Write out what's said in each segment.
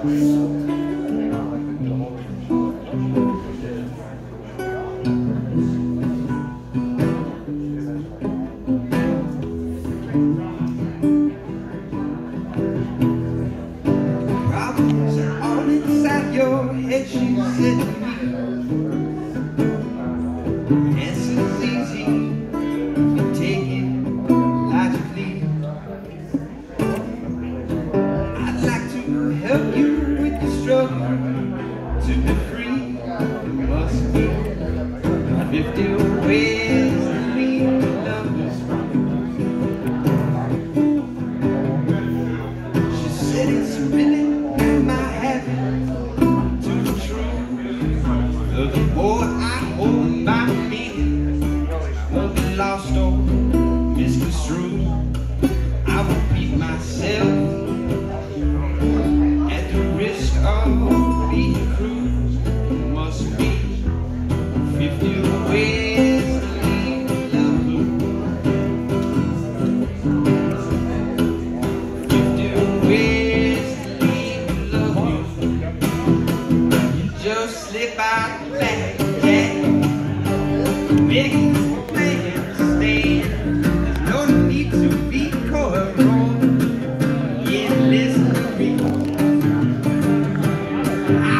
Problems are all inside your head, she said. do with me. I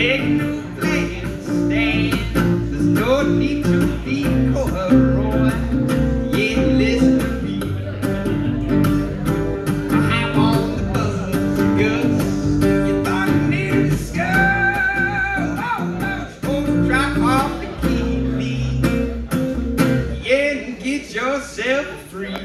big new playing stand. There's no need to be coherent. Yet listen to me. I have all the bus, and guts. You thought you needed to score. Oh, oh, drop off the key. Yeah, and get yourself free.